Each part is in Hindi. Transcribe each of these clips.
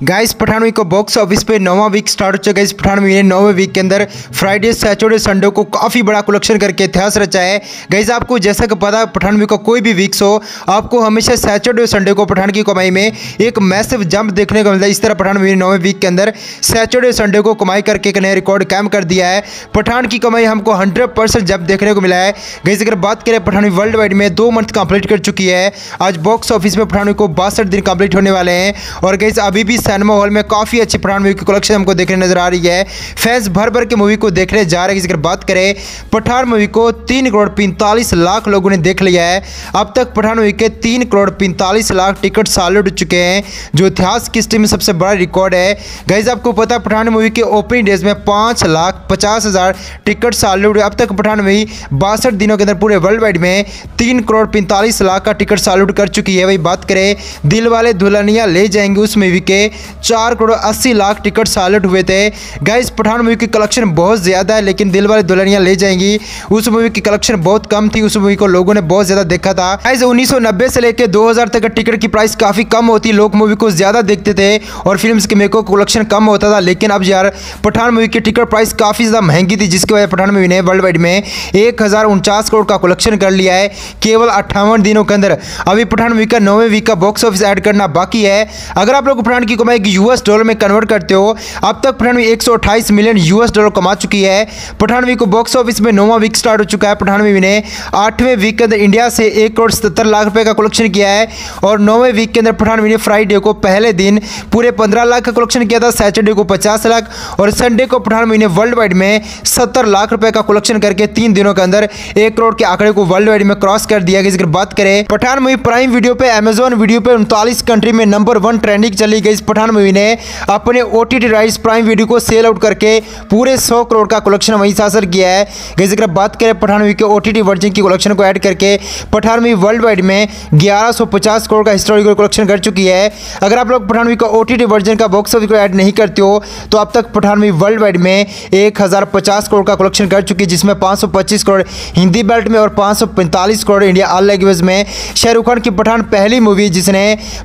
गाइस पठानवी को बॉक्स ऑफ़िस पे नौवा वीक स्टार्ट हो चुका है। इस पठान मूवी ने नौवे वीक के अंदर फ्राइडे सैटरडे संडे को काफ़ी बड़ा कलेक्शन करके इतिहास रचा है। गाइस आपको जैसा कि पता है पठान वीक का कोई भी वीक्स हो, आपको हमेशा सैटरडे संडे को पठान की कमाई में एक मैसिव जंप देखने को मिलता है। इस तरह पठानवी ने नौवे वीक के अंदर सैटरडे संडे को कमाई करके एक नया रिकॉर्ड कायम कर दिया है। पठान की कमाई हमको हंड्रेड परसेंट जंप देखने को मिला है। गाइस अगर बात करें, पठानवी वर्ल्ड वाइड में दो मंथ कंप्लीट कर चुकी है। आज बॉक्स ऑफ़िस में पठानवी को बासठ दिन कंप्लीट होने वाले हैं। और गाइस अभी भी सिनेमा हॉल में काफ़ी अच्छी पठान मूवी की कलेक्शन हमको देखने नज़र आ रही है। फैंस भर भर के मूवी को देखने जा रहे हैं अगर बात करें, पठान मूवी को तीन करोड़ पैंतालीस लाख लोगों ने देख लिया है। अब तक पठान मूवी के तीन करोड़ पैंतालीस लाख टिकट साल उठ चुके हैं, जो इतिहास की स्ट्रीम में सबसे बड़ा रिकॉर्ड है। गैज आपको पता पठान मूवी के ओपनिंग डेज़ में पाँच लाख पचास हज़ार टिकट साल उठ अब तक पठान मूवी बासठ दिनों के अंदर पूरे वर्ल्ड वाइड में तीन करोड़ पैंतालीस लाख का टिकट साल कर चुकी है। वही बात करें, दिल वाले दुल्हनिया ले जाएँगे उस मूवी के। चार करोड़ अस्सी लाख टिकट सालट हुए थे। गाइस पठान मूवी की कलेक्शन बहुत ज़्यादा है, लेकिन दिल वाले दुल्हनियाँ ले जाएँगी। उस मूवी की कलेक्शन बहुत कम थी, उस मूवी को लोगों ने बहुत ज़्यादा देखा था। गाइस उन्नीस से लेकर दो तक टिकट की प्राइस काफ़ी कम होती, लोग मूवी को ज़्यादा देखते थे और फ़िल्म के मेको कलेक्शन कम होता था। लेकिन अब यार, पठान मूवी की टिकट प्राइस काफ़ी ज़्यादा महँगी थी, जिसकी वजह पठान मूवी ने वर्ल्ड वाइड में एक करोड़ का कलेक्शन कर लिया है, केवल अट्ठावन दिनों के अंदर। अभी पठान मूवी का नौवे वीक का बॉक्स ऑफ़िस ऐड करना बाकी है। अगर आप लोग पठान की कमाई यूएस डॉलर में कन्वर्ट करते हो, अब तक पठानवी एक मिलियन यूएस डॉलर कमा चुकी है। पठानवी को बॉक्स ऑफ़िस में नौवा वीक स्टार्ट हो चुका है। पठानवी ने आठवें वीक के अंदर इंडिया से एक करोड़ सत्तर लाख रुपए का कलेक्शन किया है और नौवें वीक के अंदर पठानवी ने फ्राइडे को पहले दिन पूरे पंद्रह लाख का कलेक्शन किया था सैटरडे को पचास लाख और संडे को पठानवी ने वर्ल्ड वाइड में सत्तर लाख रुपए का कलेक्शन करके तीन दिनों के अंदर एक करोड़ के आंकड़े को वर्ल्ड वाइड में क्रॉस कर दिया। गया बात करें पठान मूवी प्राइम वीडियो पे अमेजोन वीडियो पे उनतालीस कंट्री में नंबर वन ट्रेंडिंग चली गई। मूवी ने अपने O T rights prime video को सेल आउट करके पूरे सौ करोड़ का कलेक्शन वहीं से हासिल किया है। जैसे अगर बात करें पठान मूवी के ओ टी वर्जन की कलेक्शन को ऐड करके पठान मूवी वर्ल्ड वाइड में ग्यारह करोड़ का हिस्टोरिकल कलेक्शन कर चुकी है। अगर आप लोग पठान मूवी का ओटीटी वर्जन का बॉक्स ऑफ़िस को ऐड नहीं करते हो तो अब तक पठान मूवी वर्ल्ड वाइड में एक हज़ार पचास करोड़ का कलेक्शन कर चुकी है, जिसमें पाँच करोड़ हिंदी बेल्ट में और पाँच करोड़ इंडिया ऑल लैंग्वेज में। शाहरुख खान की पठान पहली मूवी जिसने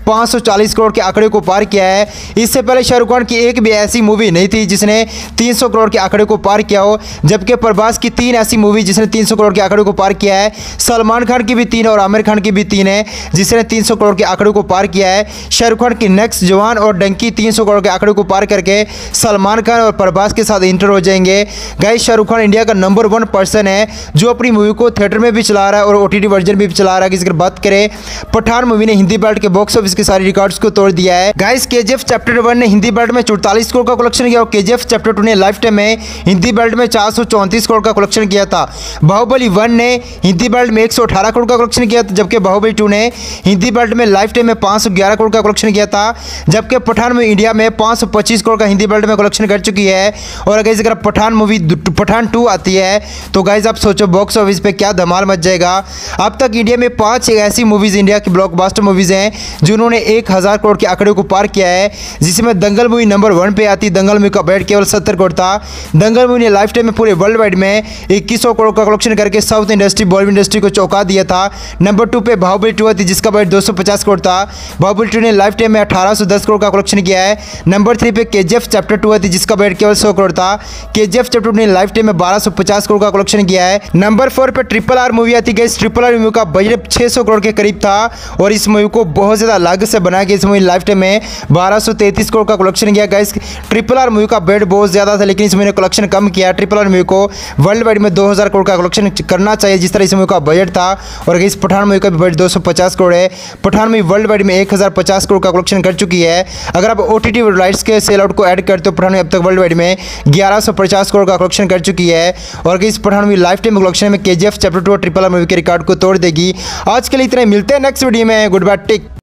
पाँच करोड़ के आंकड़े को पार किया है। इससे पहले शाहरुख खान की एक भी ऐसी मूवी नहीं थी जिसने 300 करोड़ के आंकड़े को पार किया हो, जबकि प्रभास की तीन ऐसी मूवी जिसने 300 करोड़ के आंकड़े को पार किया है। सलमान खान की भी तीन और आमिर खान की भी तीन है, जिसने 300 करोड़ के आंकड़े को पार किया है। शाहरुख खान की नेक्स्ट जवान और डंकी 300 करोड़ के आंकड़े को पार करके सलमान खान और प्रभास के साथ इंटर हो जाएँगे। गाइस शाहरुख खान इंडिया का नंबर वन पर्सन है, जो अपनी मूवी को थिएटर में भी चला रहा है और ओ वर्जन भी चला रहा है। अगर बात करें, पठान मूवी ने हिंदी बेल्ट के बॉक्स ऑफ़िस के सारे रिकॉर्ड्स को तोड़ दिया है। गाइस के चैप्टर वन ने हिंदी बेल्ट में चौतालीस करोड़ का कलेक्शन किया और के चैप्टर टू ने लाइफ टाइम में हिंदी बेल्ट में चार करोड़ का कलेक्शन किया था। बाहुबली वन ने हिंदी बेल्ट में एक करोड़ का कलेक्शन किया था, जबकि बाहुबली टू ने हिंदी बेल्ट में लाइफ टाइम में पाँच करोड़ का कलेक्शन किया था, जबकि पठान में इंडिया में पाँच करोड़ का हिंदी बेल्ट में कलेक्शन कर चुकी है। और अगर अगर पठान मूवी पठान टू आती है तो गाइज़ आप सोचो बॉक्स ऑफ़िस पे क्या धमाल मच जाएगा। अब तक इंडिया में पाँच ऐसी मूवीज़ इंडिया की ब्लॉकबस्टर मूवीज़ हैं, जिन्होंने एक हज़ार करोड़ के आंकड़े को पार किया है। जिसमें दंगल मूवी नंबर वन पे आती। दंगल मूवी का बैट केवल सत्तर करोड़ था। दंगल मूवी ने लाइफ टाइम में पूरे वर्ल्ड वाइड में इक्कीस करोड़ का कलेक्शन करके साउथ इंडस्ट्री बॉलीवुड इंडस्ट्री को चौंका दिया था। नंबर टू पे बाहुबली टू आती, जिसका बैट दो करोड़ था। बाहुबली टू ने लाइफ टाइम में अठारह करोड़ का कलेक्शन किया है। नंबर थ्री पे के चैप्टर टू आती, जिसका बैट केवल सौ करोड़ था। के चैप्टर टू ने लाइफ टाइम में बारह करोड़ का कलेक्शन किया है। नंबर फोर पे ट्रिपल आर मूवी आती गई ट्रिपल आर मूवी का बजट छह करोड़ के करीब था। और इस मूवी को बहुत ज़्यादा लागत से बनाया गया इस मूवी लाइफ टाइम में करोड़ का कलेक्शन किया। गया ट्रिपल आर मूवी का बेट बहुत ज़्यादा था, लेकिन इस मूवी ने कलेक्शन कम किया। ट्रिपल आर मूवी को वर्ल्ड वाइड में 2000 करोड़ का कलेक्शन करना चाहिए, जिस तरह इस मूवी का बजट था। और इस पठान मूवी का भी बजट 250 करोड़ है। पठान मूवी वर्ल्ड वाइड में एक हज़ार पचास करोड़ का कलेक्शन कर चुकी है। अगर आप ओ टी राइट्स के सेल आउट को ऐड करते हो, पठान अब तक वर्ल्ड वाइड में ग्यारह करोड़ का कलेक्शन कर चुकी है। और इस Pathaan movie lifetime collection में के चैप्टर टू और ट्रिपल आर मूवी के रिकॉर्ड को तोड़ देगी। आज के लिए इतने मिलते हैं नेक्स्ट वीडियो में। Good bye take